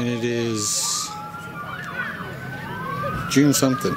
and it is June something.